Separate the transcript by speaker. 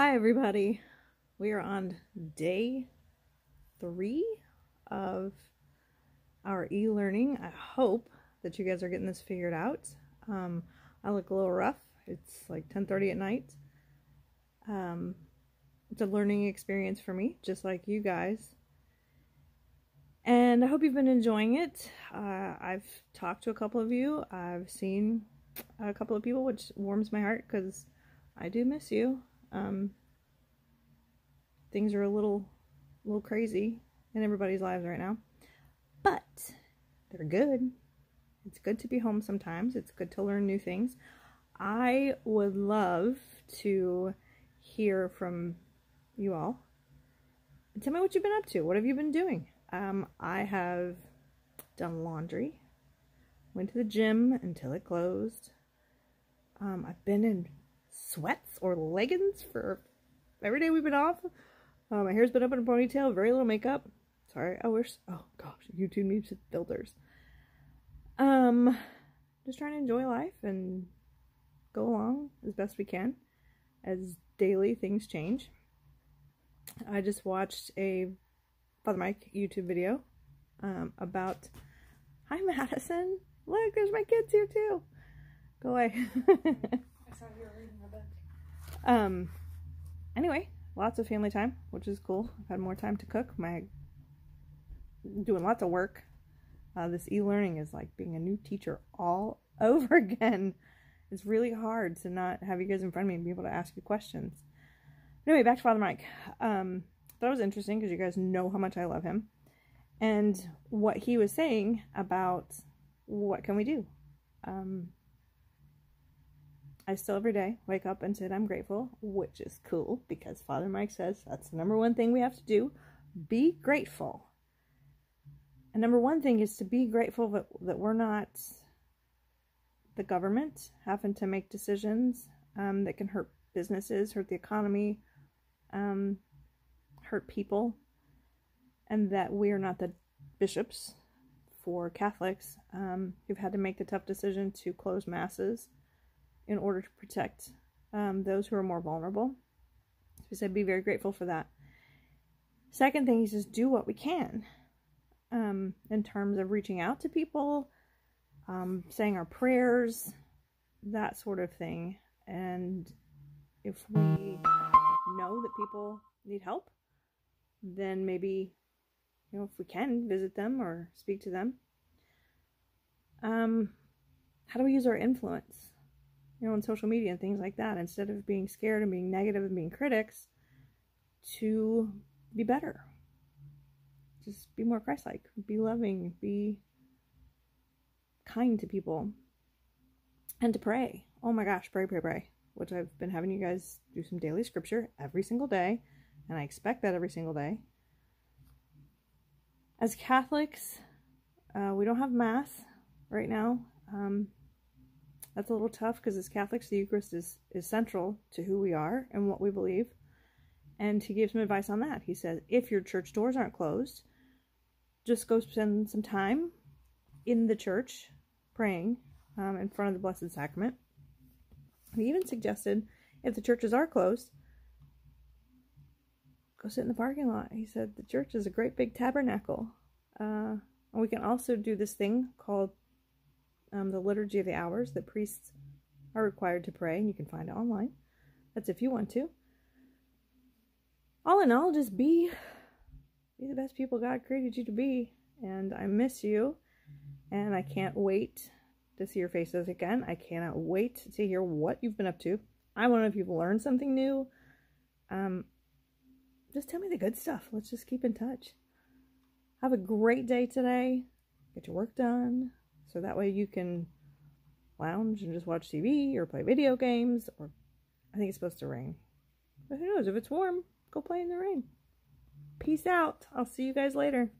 Speaker 1: Hi, everybody. We are on day three of our e-learning. I hope that you guys are getting this figured out. Um, I look a little rough. It's like 10:30 at night. Um, it's a learning experience for me, just like you guys. And I hope you've been enjoying it. Uh, I've talked to a couple of you. I've seen a couple of people, which warms my heart because I do miss you. Um, things are a little, a little crazy in everybody's lives right now, but they're good. It's good to be home sometimes. It's good to learn new things. I would love to hear from you all. Tell me what you've been up to. What have you been doing? Um, I have done laundry, went to the gym until it closed. Um, I've been in sweats or leggings for every day we've been off. Uh, my hair's been up in a ponytail, very little makeup. Sorry, I wish. Oh gosh, YouTube needs filters. Um, just trying to enjoy life and go along as best we can as daily things change. I just watched a Father Mike YouTube video um, about. Hi, Madison. Look, there's my kids here too. Go away. I you reading my book. Um. Anyway, lots of family time, which is cool. I've had more time to cook. My doing lots of work. Uh, this e-learning is like being a new teacher all over again. It's really hard to not have you guys in front of me and be able to ask you questions. Anyway, back to Father Mike. Um, that was interesting because you guys know how much I love him. And what he was saying about what can we do? Um, I still every day wake up and say I'm grateful, which is cool because Father Mike says that's the number one thing we have to do. Be grateful. And number one thing is to be grateful that, that we're not the government having to make decisions um, that can hurt businesses, hurt the economy, um, hurt people, and that we are not the bishops for Catholics um, who've had to make the tough decision to close masses in order to protect um, those who are more vulnerable. So he said, be very grateful for that. Second thing, he says, do what we can um, in terms of reaching out to people, um, saying our prayers, that sort of thing. And if we know that people need help, then maybe, you know, if we can visit them or speak to them. Um, how do we use our influence? You know, on social media and things like that, instead of being scared and being negative and being critics, to be better. Just be more Christ like, be loving, be kind to people, and to pray. Oh my gosh, pray, pray, pray. Which I've been having you guys do some daily scripture every single day, and I expect that every single day. As Catholics, uh, we don't have Mass right now. Um, that's a little tough because as Catholics, the Eucharist is, is central to who we are and what we believe. And he gives some advice on that. He says, if your church doors aren't closed, just go spend some time in the church praying um, in front of the Blessed Sacrament. He even suggested if the churches are closed, go sit in the parking lot. He said the church is a great big tabernacle. Uh, and we can also do this thing called um, the Liturgy of the Hours that priests are required to pray, and you can find it online. That's if you want to. All in all, just be be the best people God created you to be. And I miss you, and I can't wait to see your faces again. I cannot wait to hear what you've been up to. I want to know if you've learned something new. Um, just tell me the good stuff. Let's just keep in touch. Have a great day today. Get your work done. So that way you can lounge and just watch TV or play video games or I think it's supposed to rain. But who knows? If it's warm, go play in the rain. Peace out. I'll see you guys later.